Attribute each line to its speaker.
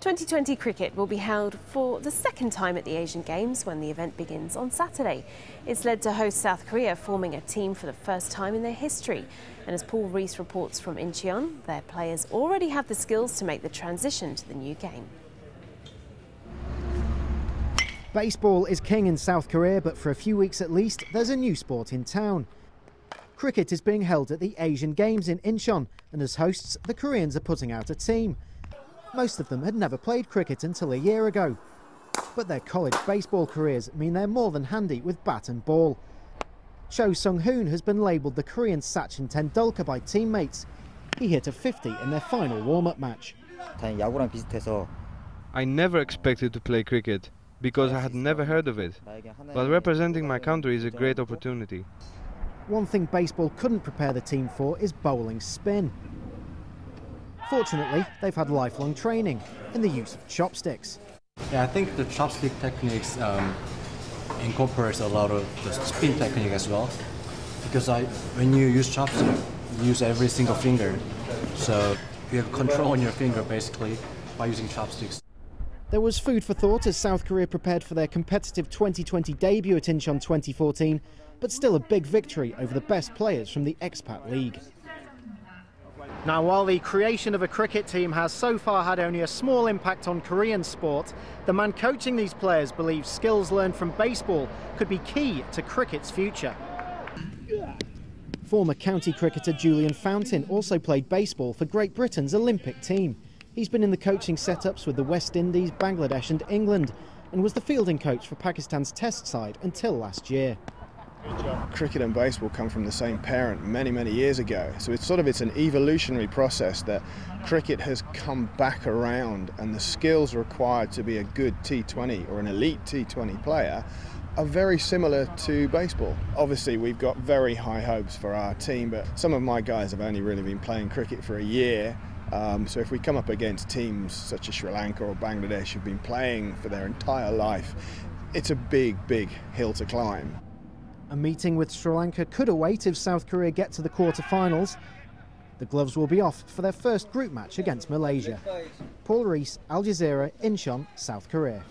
Speaker 1: Twenty20 cricket will be held for the second time at the Asian Games when the event begins on Saturday. It's led to host South Korea forming a team for the first time in their history. And as Paul Rhys reports from Incheon, their players already have the skills to make the transition to the new game.
Speaker 2: Baseball is king in South Korea, but for a few weeks at least, there's a new sport in town. Cricket is being held at the Asian Games in Incheon, and as hosts, the Koreans are putting out a team. Most of them had never played cricket until a year ago. But their college baseball careers mean they're more than handy with bat and ball. Cho Sung-hoon has been labelled the Korean Sachin Tendulkar by teammates. He hit a 50 in their final warm-up match.
Speaker 3: I never expected to play cricket because I had never heard of it. But representing my country is a great opportunity.
Speaker 2: One thing baseball couldn't prepare the team for is bowling spin. Fortunately, they've had lifelong training in the use of chopsticks.
Speaker 4: Yeah, I think the chopstick techniques um, incorporates a lot of the spin technique as well. Because I, when you use chopstick, you use every single finger. So you have control on your finger basically by using chopsticks.
Speaker 2: There was food for thought as South Korea prepared for their competitive Twenty20 debut at Incheon 2014, but still a big victory over the best players from the Expat League. Now, while the creation of a cricket team has so far had only a small impact on Korean sport, the man coaching these players believes skills learned from baseball could be key to cricket's future. Former county cricketer Julien Fountain also played baseball for Great Britain's Olympic team. He's been in the coaching setups with the West Indies, Bangladesh and England and was the fielding coach for Pakistan's test side until last year.
Speaker 5: Cricket and baseball come from the same parent many, many years ago. So it's sort of it's an evolutionary process that cricket has come back around and the skills required to be a good T20 or an elite T20 player are very similar to baseball. Obviously, we've got very high hopes for our team, but some of my guys have only really been playing cricket for a year. Um, so if we come up against teams such as Sri Lanka or Bangladesh who've been playing for their entire life, it's a big, big hill to climb.
Speaker 2: A meeting with Sri Lanka could await if South Korea get to the quarter-finals. The gloves will be off for their first group match against Malaysia. Paul Rhys, Al Jazeera, Incheon, South Korea.